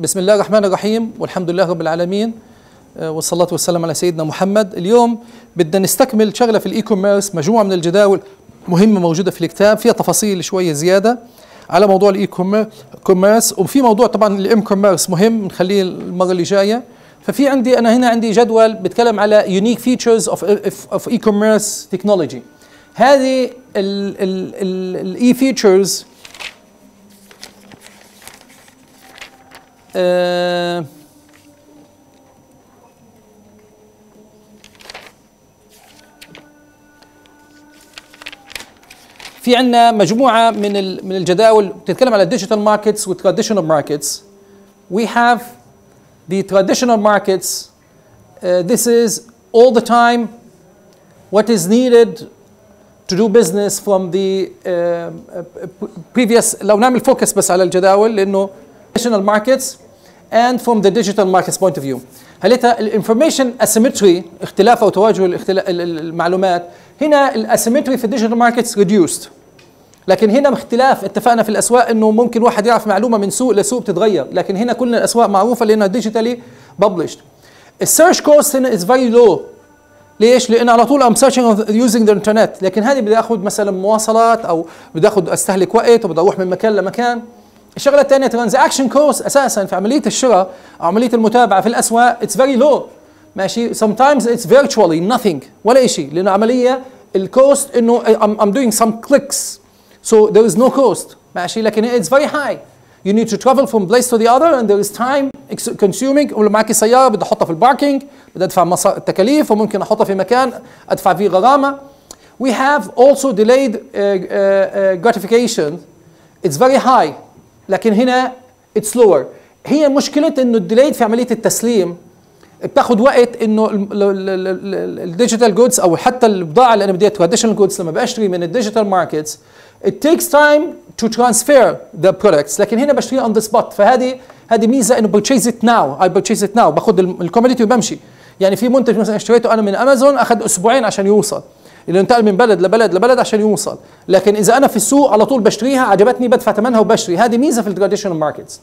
بسم الله الرحمن الرحيم والحمد لله رب العالمين والصلاة والسلام على سيدنا محمد اليوم بدنا نستكمل شغلة في الإي كوميرس مجموعة من الجداول مهمة موجودة في الكتاب فيها تفاصيل شوية زيادة على موضوع الإي كوميرس وفي موضوع طبعا الإم كوميرس مهم نخليه المرة اللي جاية. ففي عندي أنا هنا عندي جدول بتكلم على unique features of of e-commerce technology. هذه الاي فيتشرز آه في عندنا مجموعة من من الجداول بتتكلم على digital markets و traditional markets. We have the traditional markets. Uh, this is all the time what is needed to do business from the uh, uh, previous لو نعمل فوكس بس على الجداول لأنه traditional markets and from the digital markets point of view. هلتا الانفورميشن asymmetry اختلاف أو تواجه المعلومات هنا الاسيمتري في الديجيتال ماركتس reduced. لكن هنا اختلاف اتفقنا في الأسواق إنه ممكن واحد يعرف معلومة من سوق لسوق بتتغير. لكن هنا كل الأسواق معروفة لأنها ديجيتالي ببلشد السيرش كوست هنا از فيري لو ليش؟ لأن على طول ام سيرشنج يوزنج ذا انترنت لكن هذه بدي آخذ مثلا مواصلات أو بدي آخذ أستهلك وقت وبدي أروح من مكان لمكان. الشغلة الثانية ترانزاكشن كوست أساسا في عملية الشراء أو عملية المتابعة في الأسواق اتس فيري لو ماشي؟ Sometimes it's virtually nothing ولا شيء لأنه عملية الكوست إنه I'm, I'm doing some clicks. So there is no cost. ماشي؟ لكن it's very high. You need to travel from place to the other and there is time consuming. ولو معك سيارة بدي أحطها في الباركينج بدي أدفع مصاري التكاليف وممكن أحطها في مكان أدفع فيه غرامة. We have also delayed uh, uh, uh, gratification. It's very high. لكن هنا it's lower هي مشكلة إنه الديليد في عملية التسليم بتاخذ وقت إنه الديجيتال جودز أو حتى البضاعة اللي أنا بدي تراديشنال جودز لما بشتري من الديجيتال ماركتس it takes time to transfer the products. لكن هنا بشتري on the spot. فهذه هذه ميزة إنه purchase it now. I purchase it now. باخذ الكوموديتي وبمشي. يعني في منتج مثلا اشتريته أنا من امازون أخذ أسبوعين عشان يوصل. اللي انتقل من بلد لبلد لبلد عشان يوصل. لكن إذا أنا في السوق على طول بشتريها عجبتني بدفع ثمنها وبشتري. هذه ميزة في التراديشنال ماركتس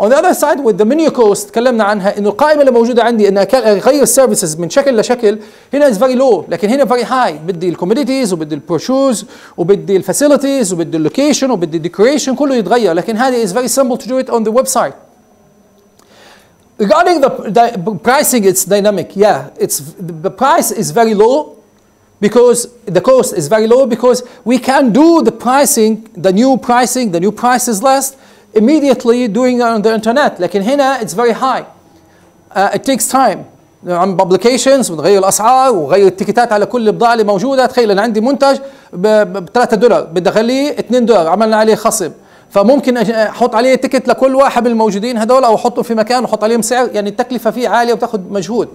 On the other side with the menu cost تكلمنا عنها إنه القائمة اللي موجودة عندي أك- اغير السيرفيسز من شكل لشكل هنا از فيري لو لكن هنا فيري هاي بدي الكوموديتيز وبدي البروشوز وبدي الفاسيلتيز وبدي اللوكيشن وبدي الديكوريشن كله يتغير. لكن هذه is very simple to do it on the website. Regarding the, the pricing, it's dynamic. Yeah, it's the price is very low. Because the cost is very low because we can do the pricing, the new pricing, the new prices list immediately doing it on the internet. لكن هنا it's very high. Uh, it takes time. عم publications ونغير الأسعار وغير التيكيتات على كل البضاعه اللي موجودة تخيل أنا عندي منتج ب 3 دولار بدي أخليه 2 دولار عملنا عليه خصم فممكن أحط عليه تيكت لكل واحد من الموجودين هذول أو أحطه في مكان وأحط عليهم سعر يعني التكلفة فيه عالية وتاخذ مجهود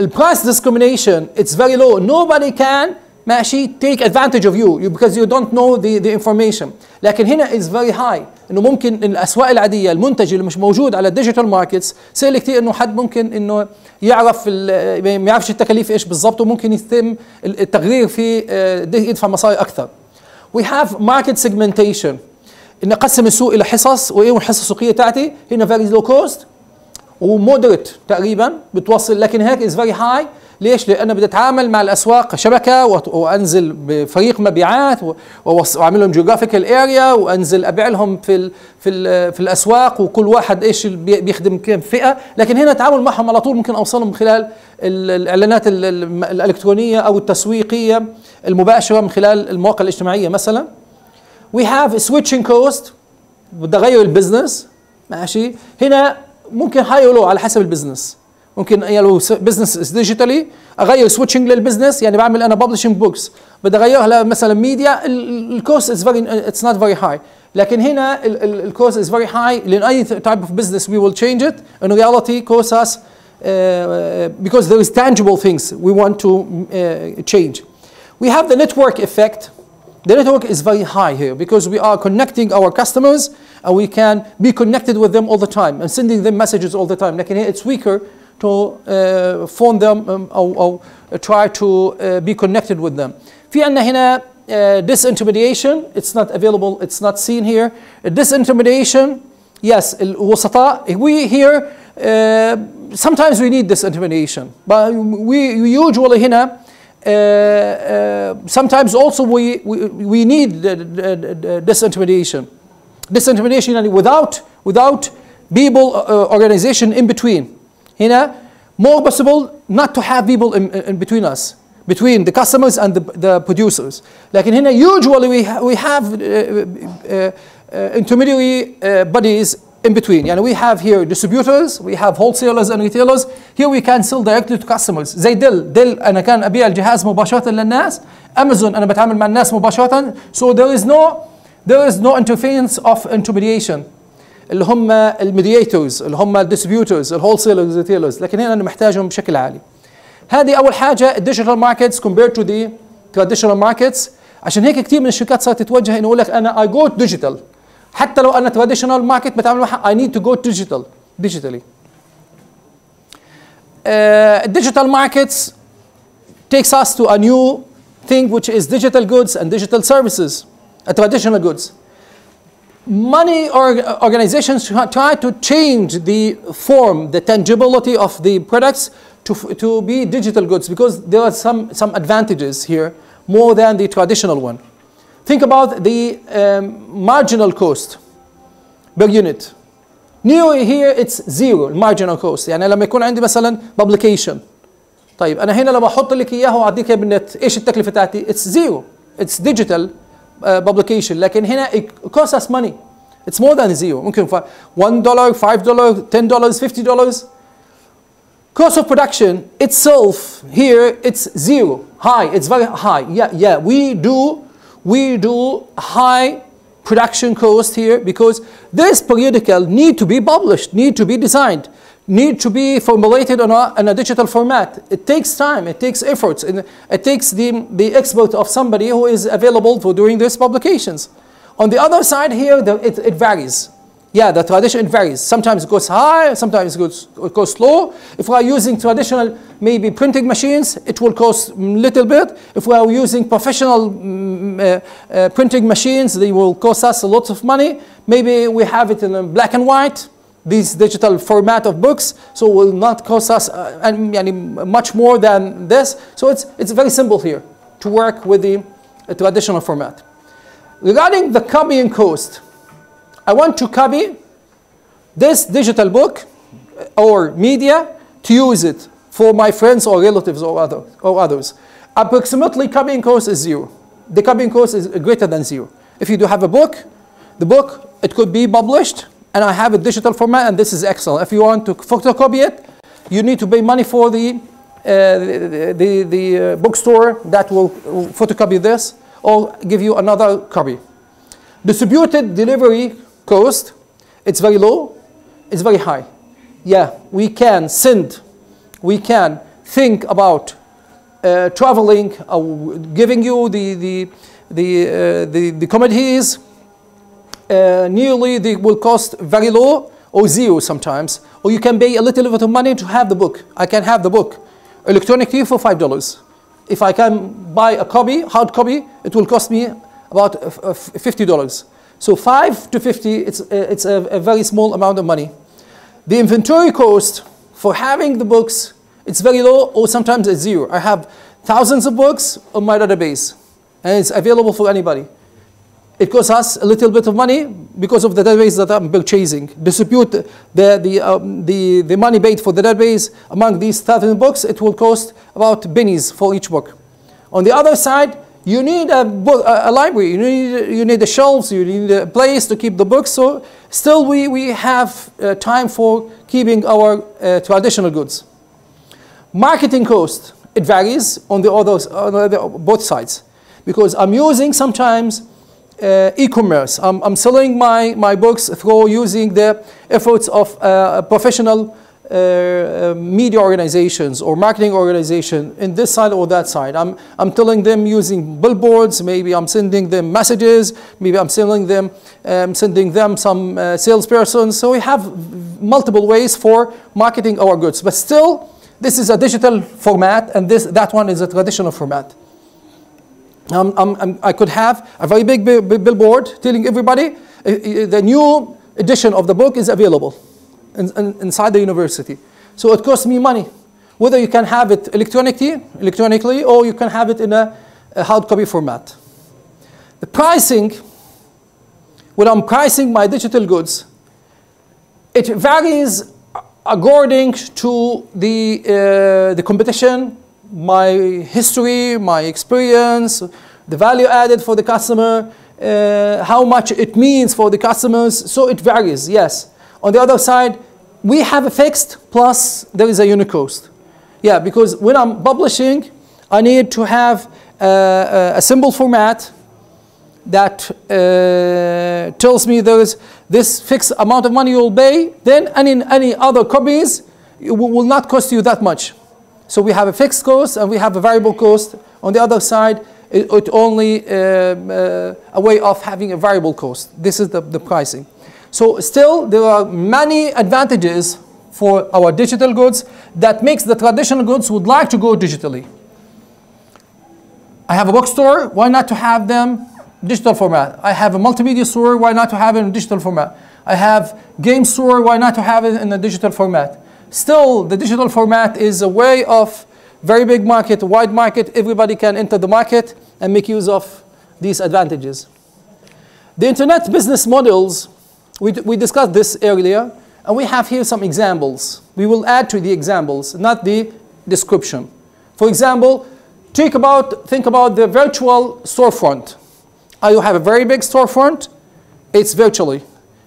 البرايس discrimination it's very low. Nobody can ماشي take advantage of you because you don't know the, the information. لكن هنا is very high. إنه ممكن الأسواق العادية المنتج اللي مش موجود على الديجيتال ماركتس سهل كثير إنه حد ممكن إنه يعرف ما يعرفش التكاليف إيش بالضبط وممكن يتم التغيير في آه، يدفع مصاري أكثر. We have market segmentation. ان اقسم السوق إلى حصص وإيه الحصه السوقية تاعتي؟ هنا very low cost. ومودريت تقريبا بتوصل لكن هيك از فيري هاي ليش؟ لأن بدي أتعامل مع الأسواق شبكة وأنزل بفريق مبيعات وأعمل لهم جيوغرافيكال اريا وأنزل أبيع لهم في ال في ال في الأسواق وكل واحد إيش بيخدم كم فئة، لكن هنا التعامل معهم على طول ممكن أوصلهم خلال ال- الإعلانات ال- ال- الإلكترونية أو التسويقية المباشرة من خلال المواقع الاجتماعية مثلا. We have switching cost بدي أغير البزنس ماشي هنا ممكن هاي ولو على حسب البزنس ممكن يعني لو بزنس ديجيتالي أغير سويتشنج للبزنس يعني بعمل أنا ببلشنج بوكس بدي أغيرها مثلا ميديا الكوست از فيري اتس نوت فيري هاي لكن هنا الكوست از فيري هاي لأن أي تايب اوف بزنس وي ويل تشينج ات ان رياليتي كوست uh, because there is tangible things we want to uh, change. We have the network effect. The network is very high here because we are connecting our customers and we can be connected with them all the time and sending them messages all the time. لكن here it's weaker to uh, phone them um, أو, أو try to uh, be connected with them. في عندنا هنا uh, disintermediation. It's not available. It's not seen here. Disintermediation yes الوسطاء we here uh, sometimes we need this intermediation but we usually هنا uh, uh, sometimes also we, we, we need the, the, the, this intermediation this intermediation يعني without without people uh, organization in between هنا more possible not to have people in, in between us between the customers and the, the producers لكن هنا usually we, ha- we have uh, uh, uh, intermediary uh, bodies in between. يعني we have here distributors we have wholesalers and retailers. Here we can sell directly to customers. زي دل دل أنا كان أبيع الجهاز مباشرة للناس. امازون أنا بتعامل مع الناس مباشرة. So there is no there is no interference of intermediation. اللي هم الميدياتورز اللي هم الديستريبيوتورز الهولسيلرز ريتيلرز لكن هنا أنا محتاجهم بشكل عالي. هذه أول حاجة الديجيتال ماركتس compared to the traditional markets. عشان هيك كثير من الشركات صارت تتوجه إنه يقول لك أنا اي جو ديجيتال حتى لو انا تراديشنال ماركت بتعامل معها اي نيد تو جو ديجيتال ديجيتالي digital markets takes us to a new thing which is digital goods and digital services uh, traditional goods money or organizations try try to change the form, the tangibility of the products to, f- to be digital goods because there are some, some advantages here more than the traditional one. Think about the um, marginal cost per unit. New here it's zero marginal cost يعني لما يكون عندي مثلا publication طيب انا هنا لما احط لك اياه واعطيك اياه بالنت ايش التكلفه تاعتي؟ اتس زيرو اتس ديجيتال بابليكيشن لكن هنا it costs us money it's more than zero ممكن ف 1 دولار 5 دولار 10 دولار 50 دولار cost of production itself here it's zero high it's very high yeah yeah we do we do high production cost here because this periodical need to be published need to be designed need to be formulated on a, in a digital format. It takes time it takes efforts and it takes the, the expert of somebody who is available for doing these publications. On the other side here the, it, it varies yeah, the tradition varies. Sometimes it goes high, sometimes it goes, it goes low. If we are using traditional, maybe printing machines, it will cost little bit. If we are using professional um, uh, uh, printing machines, they will cost us a lot of money. Maybe we have it in black and white, this digital format of books, so will not cost us uh, much more than this. So it's, it's very simple here to work with the uh, traditional format. Regarding the copying cost, I want to copy this digital book or media to use it for my friends or relatives or, other, or others. Approximately copying cost is zero. The copying cost is greater than zero. If you do have a book, the book, it could be published and I have a digital format and this is excellent. If you want to photocopy it, you need to pay money for the, uh, the, the, the uh, bookstore that will photocopy this or give you another copy. Distributed delivery cost, it's very low, it's very high. Yeah, we can send, we can think about uh, traveling, uh, giving you the, the, the, uh, the, the commodities, uh, nearly they will cost very low or zero sometimes, or you can pay a little bit of money to have the book. I can have the book electronically for five dollars. If I can buy a copy, hard copy, it will cost me about uh, fifty dollars. So five to fifty, it's uh, it's a, a very small amount of money. The inventory cost for having the books, it's very low, or sometimes it's zero. I have thousands of books on my database, and it's available for anybody. It costs us a little bit of money because of the database that I'm purchasing. Distribute the, the, um, the, the money paid for the database among these thousand books, it will cost about pennies for each book. On the other side, you need a, book, a, a library, you need, you need the shelves, you need a place to keep the books. So still we, we have uh, time for keeping our uh, traditional goods. Marketing cost, it varies on the others, on the, both sides. Because I'm using sometimes uh, e-commerce. I'm, I'm selling my, my books through using the efforts of uh, professional uh, uh, media organizations or marketing organization in this side or that side. I'm, I'm telling them using billboards, maybe I'm sending them messages, maybe I'm sending them, um, sending them some uh, salespersons. So we have multiple ways for marketing our goods. But still, this is a digital format and this, that one is a traditional format. Um, um, um, I could have a very big bi- bi- billboard telling everybody uh, uh, the new edition of the book is available in, in, inside the university. So it costs me money. Whether you can have it electronically, electronically or you can have it in a, a hard copy format. The pricing, when I'm pricing my digital goods, it varies according to the, uh, the competition, my history, my experience, the value added for the customer, uh, how much it means for the customers. So it varies, yes. On the other side, we have a fixed plus there is a unit cost. Yeah, because when I'm publishing, I need to have uh, a symbol format that uh, tells me there is this fixed amount of money you'll pay, then any, any other copies it will not cost you that much. So we have a fixed cost and we have a variable cost. On the other side, it, it only um, uh, a way of having a variable cost. This is the, the pricing. So still, there are many advantages for our digital goods that makes the traditional goods would like to go digitally. I have a bookstore, why not to have them digital format? I have a multimedia store, why not to have it in digital format? I have game store, why not to have it in a digital format? Still, the digital format is a way of very big market, wide market, everybody can enter the market and make use of these advantages. The internet business models, we, we discussed this earlier, and we have here some examples. We will add to the examples, not the description. For example, think about, think about the virtual storefront. You have a very big storefront, it's virtually.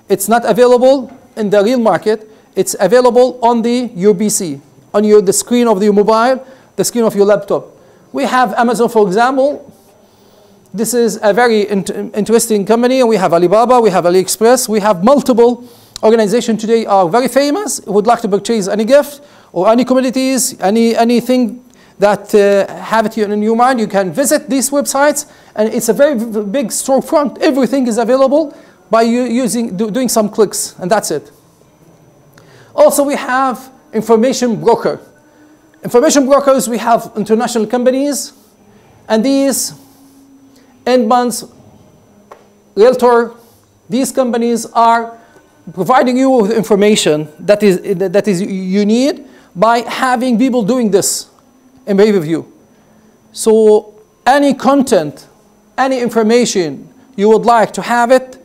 It's not available in the real market, it's available on the UBC, on your, the screen of your mobile, the screen of your laptop. We have Amazon, for example. This is a very interesting company. We have Alibaba, we have AliExpress, we have multiple organizations today are very famous, would like to purchase any gift or any commodities, any, anything that uh, have it in your mind. You can visit these websites and it's a very big storefront. Everything is available by using, do, doing some clicks and that's it. Also we have information broker. Information brokers, we have international companies, and these Edmunds, Realtor, these companies are providing you with information that is, that is you need by having people doing this in pay-per-view. So any content, any information you would like to have it,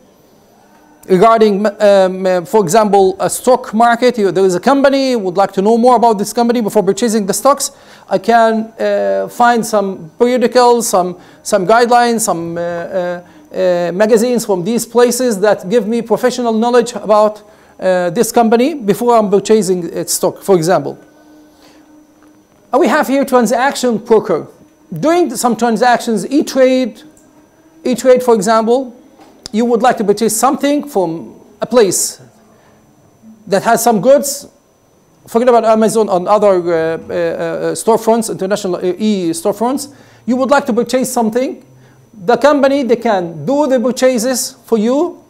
regarding, um, for example, a stock market. You, there is a company, would like to know more about this company before purchasing the stocks. I can uh, find some periodicals, some, some guidelines, some uh, uh, uh magazines from these places that give me professional knowledge about this company before I'm purchasing its stock, for example. And we have here transaction broker. Doing some transactions, E-Trade, E-Trade, for example, you would like to purchase something from a place that has some goods, forget about Amazon and other uh, uh, uh storefronts, international uh, e-storefronts, you would like to purchase something, the company, they can do the purchases for you,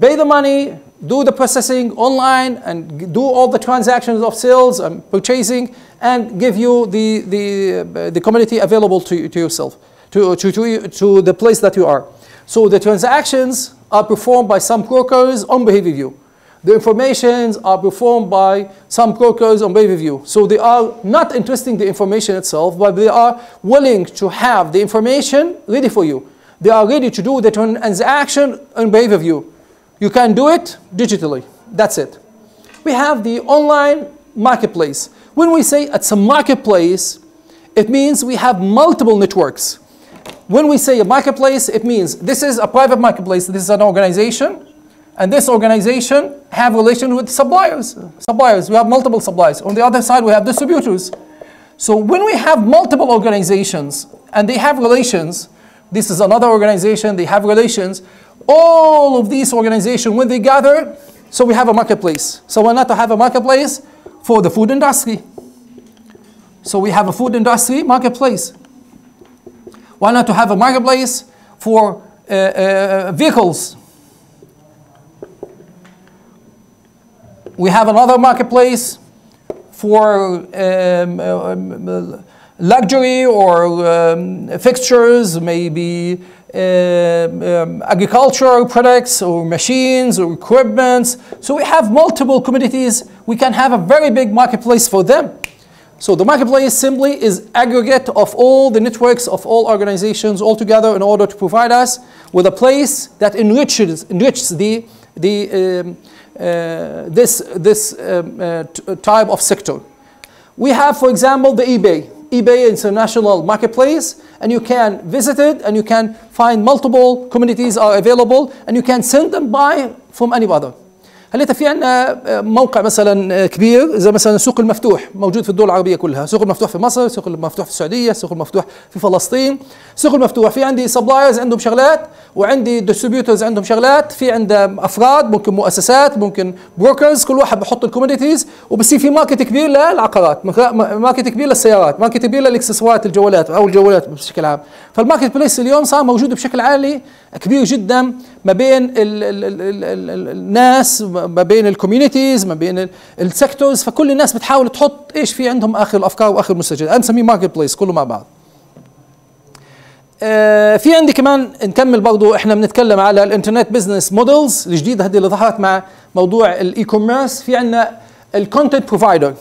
pay the money, do the processing online, and do all the transactions of sales and purchasing, and give you the, the, uh, the commodity available to, to yourself, to, to, to, to the place that you are. So the transactions are performed by some brokers on behavior view. The informations are performed by some brokers on behavior view. So they are not interested in the information itself, but they are willing to have the information ready for you. They are ready to do the transaction on behavior view. You can do it digitally. That's it. We have the online marketplace. When we say it's a marketplace, it means we have multiple networks. When we say a marketplace, it means this is a private marketplace, this is an organization, and this organization have relation with suppliers. Suppliers, we have multiple suppliers. On the other side, we have distributors. So when we have multiple organizations and they have relations, this is another organization, they have relations, all of these organizations, when they gather, so we have a marketplace. So why not to have a marketplace for the food industry? So we have a food industry marketplace. Why not to have a marketplace for uh, uh, vehicles? We have another marketplace for um, um, luxury or um, fixtures, maybe um, agricultural products or machines or equipments. So we have multiple commodities. We can have a very big marketplace for them. So the marketplace simply is aggregate of all the networks of all organizations all together in order to provide us with a place that enriches, enriches the, the, um, uh, this, this um, uh, type of sector. We have, for example, the eBay. eBay International Marketplace, and you can visit it, and you can find multiple communities are available, and you can send them buy from any other. هل في عندنا موقع مثلا كبير زي مثلا السوق المفتوح موجود في الدول العربية كلها، السوق المفتوح في مصر، السوق المفتوح في السعودية، السوق المفتوح في فلسطين، السوق المفتوح في عندي سبلايرز عندهم شغلات وعندي ديستريبيوتورز عندهم شغلات، في عندهم أفراد ممكن مؤسسات ممكن بروكرز كل واحد بحط الكوموديتيز وبصير في ماركت كبير للعقارات، ماركت كبير للسيارات، ماركت كبير للاكسسوارات الجوالات أو الجوالات بشكل عام، فالماركت بليس اليوم صار موجود بشكل عالي كبير جدا ما بين ال ال ال ال ال الناس ما بين الكوميونيتيز ما بين السيكتورز فكل الناس بتحاول تحط إيش في عندهم آخر الأفكار وآخر المستجدات أنا بسميه ماركت بليس كله مع بعض. آه في عندي كمان نكمل برضو إحنا بنتكلم على الإنترنت بزنس مودلز الجديدة هذه اللي ظهرت مع موضوع الاي كوميرس في عندنا الكونتنت بروفايدر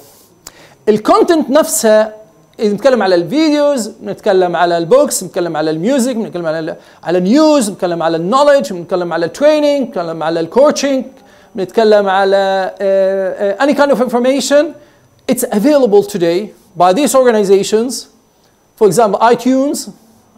الكونتنت نفسها نتكلم على الفيديوز نتكلم على البوكس نتكلم على الميوزك نتكلم على على النيوز نتكلم على النولج نتكلم على التريننج نتكلم على الكوتشنج نتكلم على uh, uh, any kind of information it's available today by these organizations for example iTunes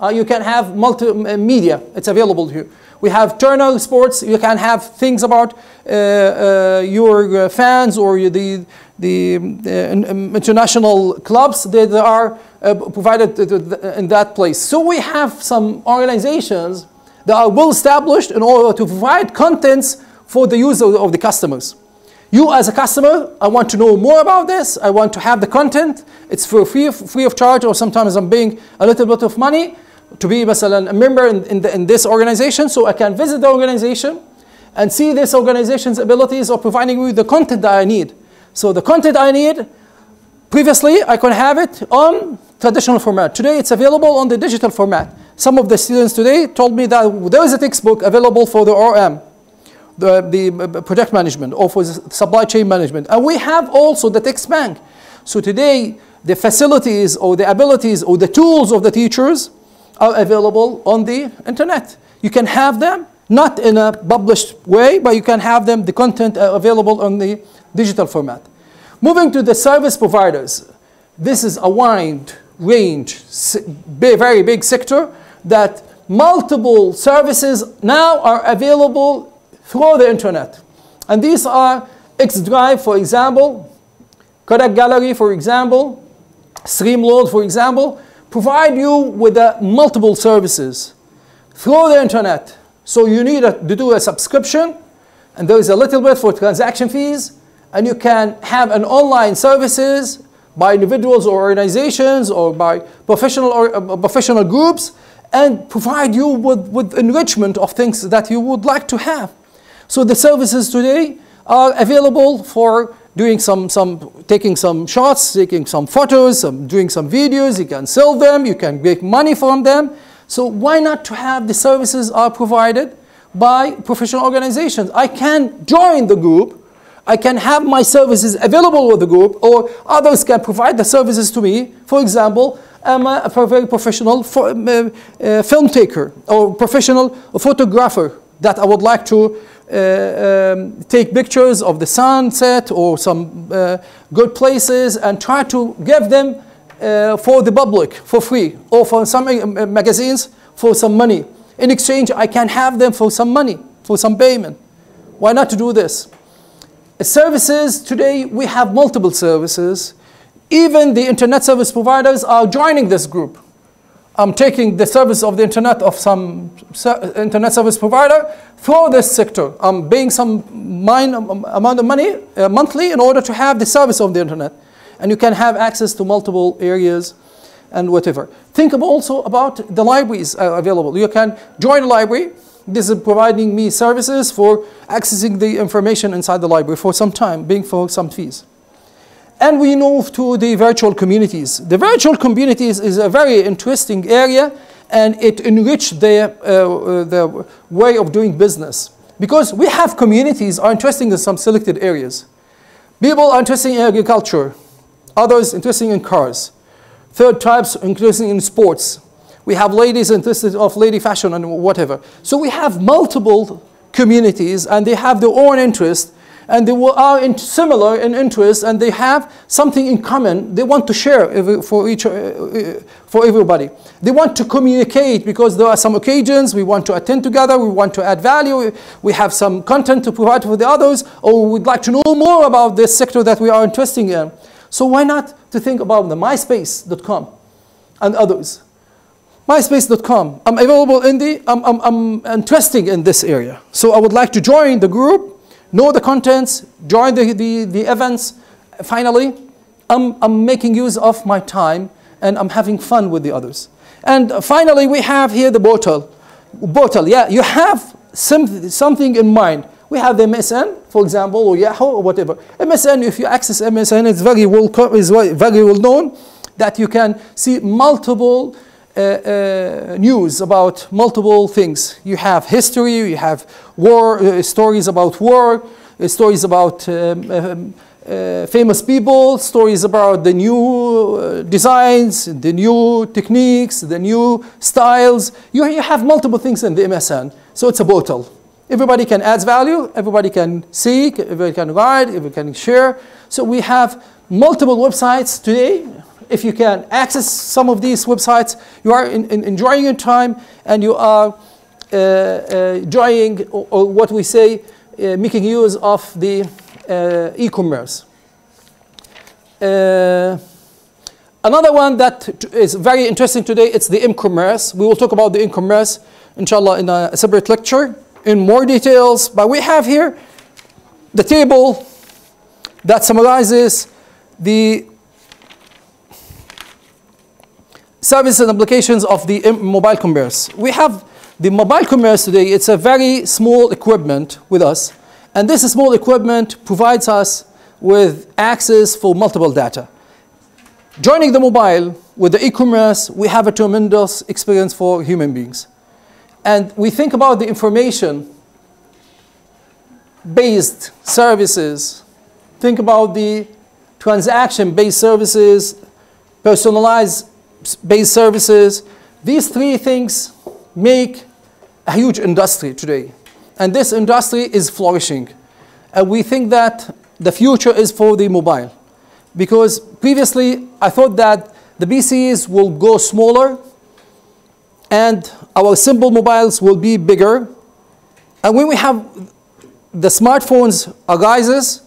uh, you can have multimedia it's available here we have Turner Sports you can have things about uh, uh, your uh, fans or the the um, international clubs that are uh, provided in that place. So we have some organizations that are well established in order to provide contents for the use of, of, the customers. You as a customer, I want to know more about this. I want to have the content. It's for free, free of charge or sometimes I'm paying a little bit of money to be مثلا, a member in, in, the, in this organization so I can visit the organization and see this organization's abilities of providing me the content that I need. So the content I need, previously I could have it on traditional format. Today it's available on the digital format. Some of the students today told me that there is a textbook available for the RM, the, the project management or for the supply chain management. And we have also the text bank. So today the facilities or the abilities or the tools of the teachers are available on the internet. You can have them not in a published way, but you can have them, the content uh, available on the digital format. Moving to the service providers, this is a wide range, very big sector that multiple services now are available through the internet. And these are Xdrive, for example, Kodak Gallery, for example, Streamload, for example, provide you with uh, multiple services through the internet. So you need a, to do a subscription, and there is a little bit for transaction fees, and you can have an online services by individuals or organizations or by professional or uh, professional groups, and provide you with, with enrichment of things that you would like to have. So the services today are available for doing some, some taking some shots, taking some photos, some, doing some videos, you can sell them, you can make money from them. So why not to have the services are provided by professional organizations? I can join the group, I can have my services available with the group, or others can provide the services to me. For example, I'm a, a very professional for, uh, uh, film taker or professional photographer that I would like to um, take pictures of the sunset or some uh, good places and try to give them uh, for the public for free or for some magazines for some money. In exchange, I can have them for some money, for some payment. Why not to do this? Services, today we have multiple services. Even the internet service providers are joining this group. I'm taking the service of the internet of some internet service provider through this sector. I'm paying some mine, amount of money uh, monthly in order to have the service of the internet. And you can have access to multiple areas and whatever. Think also about the libraries uh, available. You can join a library. This is providing me services for accessing the information inside the library for some time, being for some fees. And we move to the virtual communities. The virtual communities is a very interesting area and it enriched their, uh, their way of doing business. Because we have communities are interested in some selected areas. People are interested in agriculture, others interested in cars, third types interested in sports. We have ladies interested of lady fashion and whatever. So we have multiple communities and they have their own interest and they are in similar in interest and they have something in common. They want to share for each uh, uh, for everybody. They want to communicate because there are some occasions we want to attend together we want to add value we have some content to provide for the others or we'd like to know more about this sector that we are interested in. So why not to think about the myspace.com and others? myspace.com i'm available in the I'm, I'm, I'm interested in this area. So i would like to join the group know the contents, join the, the, the events. Finally, I'm, I'm making use of my time and I'm having fun with the others. And finally, we have here the portal. Portal, yeah, you have some, something in mind. We have the MSN, for example, or Yahoo, or whatever. MSN, if you access MSN, it's very well, is very well known that you can see multiple uh, uh, news about multiple things. You have history, you have war, uh, stories about war, stories about um, um, uh, famous people, stories about the new uh, designs, the new techniques, the new styles. You, you have multiple things in the MSN, so it's a portal. Everybody can add value, everybody can see, everybody can write, everybody can share. So we have multiple websites today if you can access some of these websites, you are in, in enjoying your time and you are uh, uh, enjoying, or, or, what we say, uh, making use of the uh, e-commerce. Uh, another one that is very interesting today, it's the e-commerce. We will talk about the e-commerce, inshallah, in a separate lecture in more details. But we have here the table that summarizes the services and applications of the mobile commerce. We have the mobile commerce today, it's a very small equipment with us. And this small equipment provides us with access for multiple data. Joining the mobile with the e-commerce, we have a tremendous experience for human beings. And we think about the information based services, think about the transaction based services, personalized based services. These three things make a huge industry today. And this industry is flourishing. And we think that the future is for the mobile. Because previously, I thought that the PCs will go smaller and our simple mobiles will be bigger. And when we have the smartphones arises,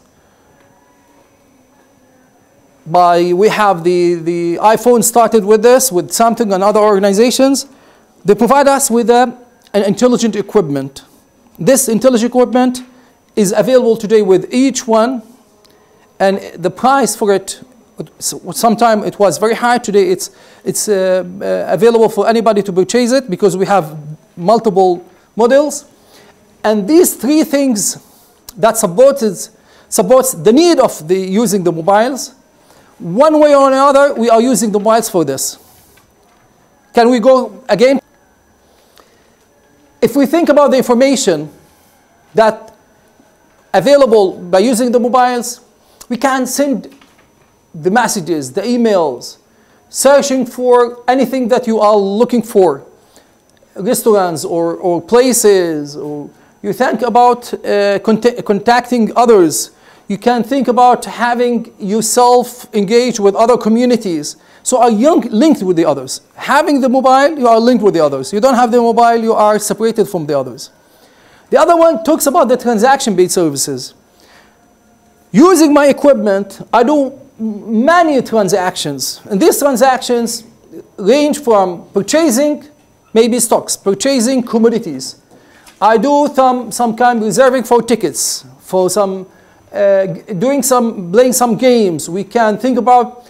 by we have the, the iPhone started with this, with Samsung and other organizations. They provide us with a, an intelligent equipment. This intelligent equipment is available today with each one, and the price for it, sometime it was very high. Today it's, it's uh, uh, available for anybody to purchase it because we have multiple models. And these three things that supports, supports the need of the using the mobiles one way or another, we are using the mobiles for this. Can we go again? If we think about the information that available by using the mobiles, we can send the messages, the emails, searching for anything that you are looking for, restaurants or, or places, or you think about uh, cont contacting others, you can think about having yourself engaged with other communities. So are young linked with the others. Having the mobile, you are linked with the others. You don't have the mobile, you are separated from the others. The other one talks about the transaction-based services. Using my equipment, I do many transactions. And these transactions range from purchasing maybe stocks, purchasing commodities. I do some, some kind of reserving for tickets, for some uh, doing some, playing some games. We can think about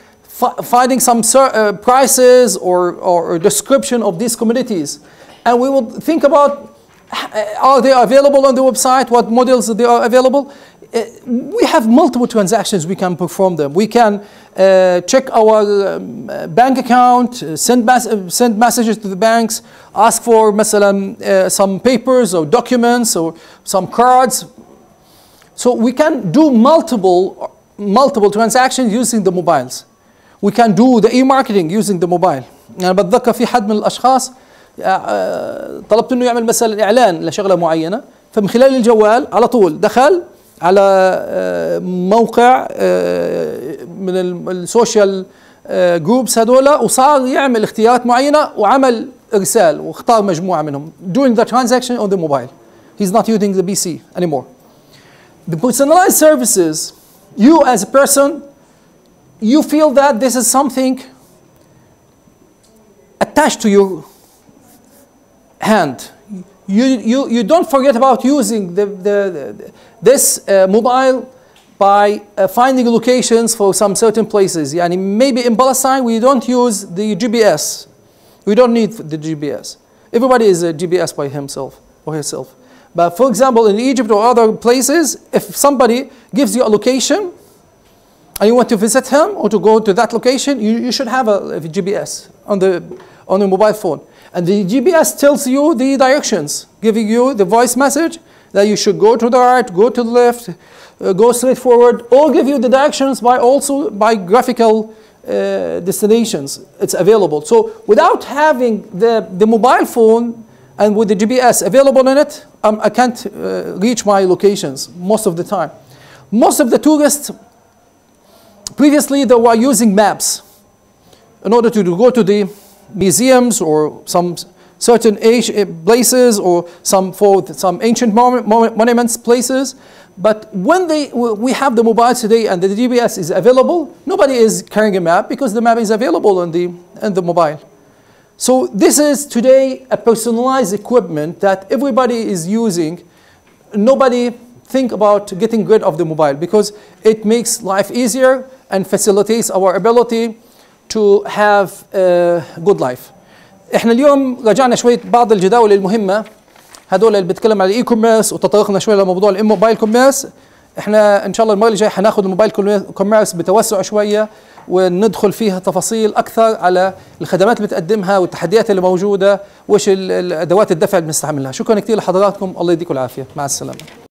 finding some uh, prices or, or description of these commodities. And we will think about uh, are they available on the website, what models they are available. we have multiple transactions we can perform them. We can uh, check our um, uh, bank account, uh, send, mas- uh, send messages to the banks, ask for مثلا, uh, some papers or documents or some cards. So we can do multiple multiple transactions using the mobiles. We can do the e-marketing using the mobile. يعني بتذكر في حد من الأشخاص آه، طلبت إنه يعمل مثلا إعلان لشغلة معينة فمن خلال الجوال على طول دخل على آه، موقع آه، من ال- السوشيال آه، جروبس هذول وصار يعمل اختيارات معينة وعمل إرسال واختار مجموعة منهم doing the transaction on the mobile. He's not using the PC anymore. The personalized services, you as a person, you feel that this is something attached to your hand. You, you, you don't forget about using the, the, the- this uh, mobile by uh, finding locations for some certain places. Yani maybe in Palestine we don't use the GPS. We don't need the GPS. Everybody is a GPS by himself or herself. But for example, in Egypt or other places, if somebody gives you a location and you want to visit him or to go to that location, you, you should have a, a GPS on the on the mobile phone. And the GPS tells you the directions, giving you the voice message that you should go to the right, go to the left, uh, go straight forward, or give you the directions by also by graphical uh, destinations. It's available. So without having the, the mobile phone and with the GPS available in it, um, I can't uh, reach my locations most of the time. Most of the tourists previously they were using maps in order to go to the museums or some certain ancient places or some for some ancient mon- mon- monuments places but when they we have the mobile today and the gps is available nobody is carrying a map because the map is available on the on the mobile so this is today a personalized equipment that everybody is using nobody think about getting rid of the mobile because it makes life easier and facilitates our ability to have a good life. احنا اليوم رجعنا شويه بعض الجداول المهمه هدول اللي بتكلم على الاي كوميرس وتطرقنا شويه لموضوع الموبايل كوميرس إحنا إن شاء الله المره اللي حناخذ الموبايل كوميرس بتوسع شوية وندخل فيها تفاصيل أكثر على الخدمات اللي بتقدمها والتحديات اللي موجودة وايش أدوات الدفع اللي بنستعملها. شكرا كثير لحضراتكم. الله يديكم العافية. مع السلامة.